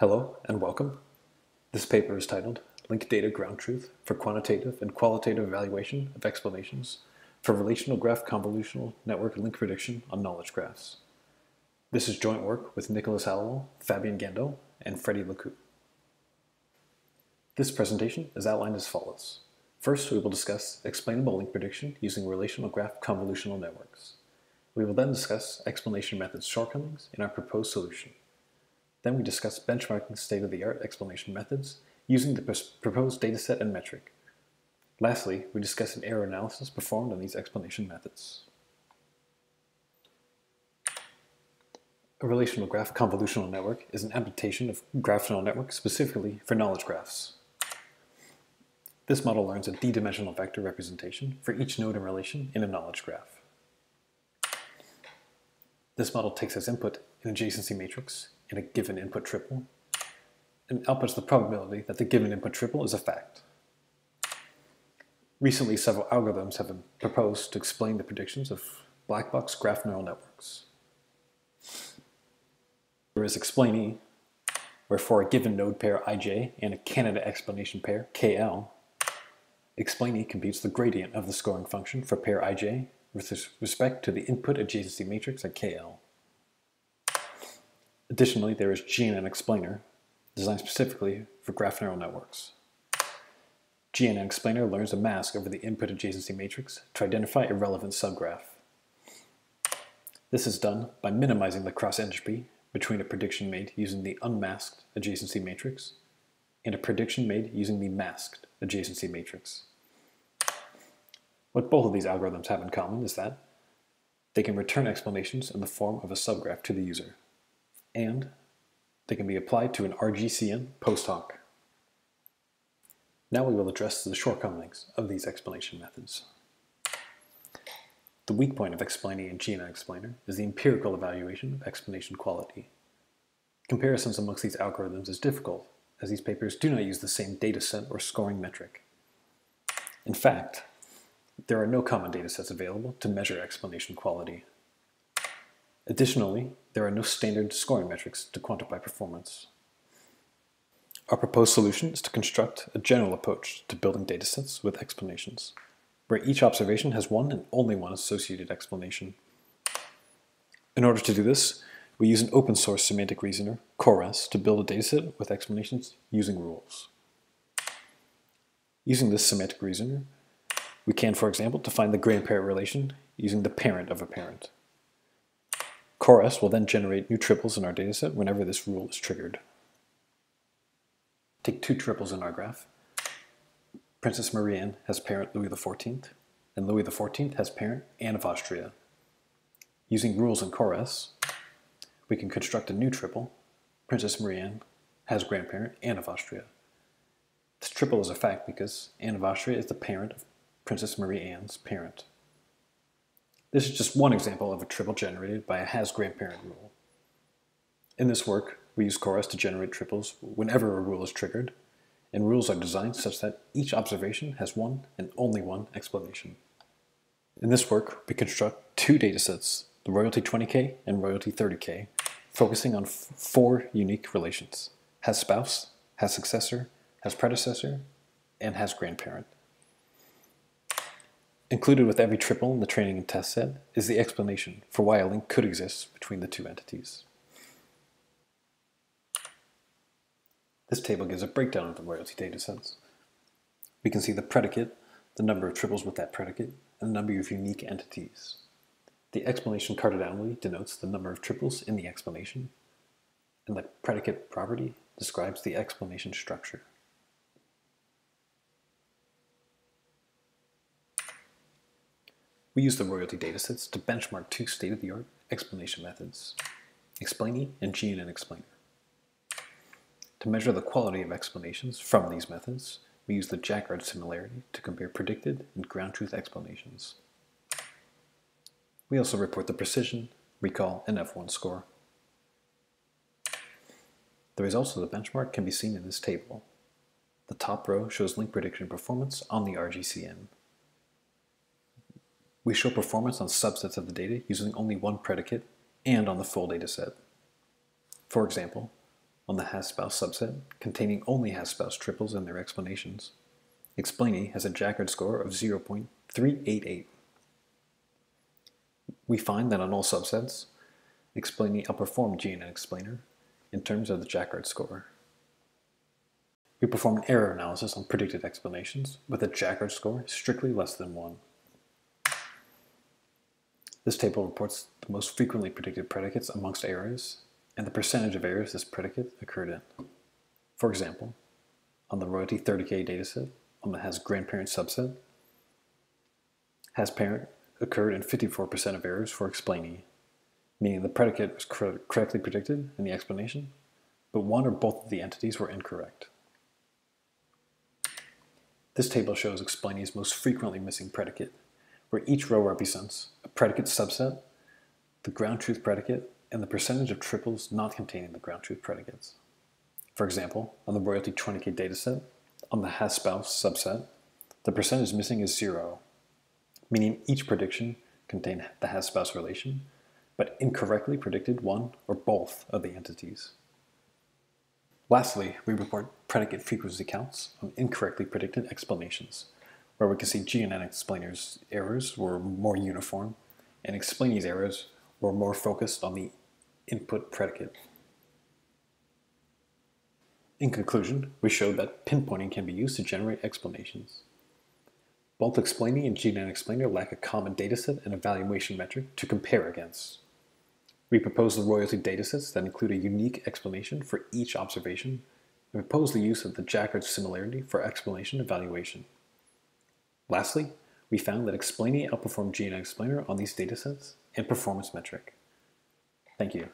Hello and welcome. This paper is titled Linked Data Ground Truth for Quantitative and Qualitative Evaluation of Explanations for Relational Graph Convolutional Network Link Prediction on Knowledge Graphs. This is joint work with Nicholas Halliwell, Fabien Gandon, and Freddy Lecue. This presentation is outlined as follows. First, we will discuss explainable link prediction using relational graph convolutional networks. We will then discuss explanation methods shortcomings in our proposed solution. Then we discuss benchmarking state-of-the-art explanation methods using the proposed dataset and metric. Lastly, we discuss an error analysis performed on these explanation methods. A relational graph convolutional network is an adaptation of graph neural networks specifically for knowledge graphs. This model learns a d-dimensional vector representation for each node and relation in a knowledge graph. This model takes as input an adjacency matrix in a given input triple and outputs the probability that the given input triple is a fact. Recently, several algorithms have been proposed to explain the predictions of black box graph neural networks. There is ExplaiNE, where for a given node pair ij and a candidate explanation pair kl, ExplaiNE computes the gradient of the scoring function for pair ij with respect to the input adjacency matrix at kl. Additionally, there is GNN Explainer, designed specifically for graph neural networks. GNN Explainer learns a mask over the input adjacency matrix to identify a relevant subgraph. This is done by minimizing the cross entropy between a prediction made using the unmasked adjacency matrix and a prediction made using the masked adjacency matrix. What both of these algorithms have in common is that they can return explanations in the form of a subgraph to the user and they can be applied to an RGCN post hoc. Now we will address the shortcomings of these explanation methods. The weak point of ExplaiNE and GNN Explainer is the empirical evaluation of explanation quality. Comparisons amongst these algorithms is difficult, as these papers do not use the same dataset or scoring metric. In fact, there are no common datasets available to measure explanation quality. Additionally, there are no standard scoring metrics to quantify performance. Our proposed solution is to construct a general approach to building datasets with explanations, where each observation has one and only one associated explanation. In order to do this, we use an open source semantic reasoner, Corese, to build a dataset with explanations using rules. Using this semantic reasoner, we can, for example, define the grandparent relation using the parent of a parent. Corese will then generate new triples in our dataset whenever this rule is triggered. Take two triples in our graph. Princess Marie-Anne has parent Louis XIV, and Louis XIV has parent Anne of Austria. Using rules in Corese, we can construct a new triple. Princess Marie-Anne has grandparent Anne of Austria. This triple is a fact because Anne of Austria is the parent of Princess Marie-Anne's parent. This is just one example of a triple generated by a has-grandparent rule. In this work, we use Corese to generate triples whenever a rule is triggered, and rules are designed such that each observation has one and only one explanation. In this work, we construct two datasets, the royalty 20K and royalty 30K, focusing on four unique relations, has spouse, has successor, has predecessor, and has grandparent. Included with every triple in the training and test set is the explanation for why a link could exist between the two entities. This table gives a breakdown of the royalty datasets. We can see the predicate, the number of triples with that predicate, and the number of unique entities. The explanation cardinality denotes the number of triples in the explanation, and the predicate property describes the explanation structure. We use the royalty datasets to benchmark two state-of-the-art explanation methods, ExplaiNE and GNN Explainer. To measure the quality of explanations from these methods, we use the Jaccard similarity to compare predicted and ground truth explanations. We also report the precision, recall, and F1 score. The results of the benchmark can be seen in this table. The top row shows link prediction performance on the RGCN. We show performance on subsets of the data using only one predicate and on the full dataset. For example, on the has-spouse subset containing only has-spouse triples and their explanations. ExplaiNE has a Jaccard score of 0.388. We find that on all subsets, ExplaiNE outperformed GNN Explainer in terms of the Jaccard score. We perform an error analysis on predicted explanations with a Jaccard score strictly less than 1. This table reports the most frequently predicted predicates amongst errors and the percentage of errors this predicate occurred in. For example, on the royalty 30K dataset, on the has grandparent subset, has parent occurred in 54% of errors for ExplaiNE, meaning the predicate was correctly predicted in the explanation, but one or both of the entities were incorrect. This table shows ExplaiNE's most frequently missing predicate, where each row represents a predicate subset, the ground truth predicate, and the percentage of triples not containing the ground truth predicates. For example, on the royalty 20K dataset, on the has spouse subset, the percentage missing is zero, meaning each prediction contained the has spouse relation, but incorrectly predicted one or both of the entities. Lastly, we report predicate frequency counts on incorrectly predicted explanations, where we can see GNN explainer's errors were more uniform and ExplaiNE's errors were more focused on the input predicate. In conclusion, we showed that pinpointing can be used to generate explanations. Both ExplaiNE and GNN explainer lack a common dataset and evaluation metric to compare against. We propose the royalty datasets that include a unique explanation for each observation and propose the use of the Jaccard similarity for explanation evaluation. Lastly, we found that ExplaiNE outperformed GNN explainer on these datasets and performance metric. Thank you.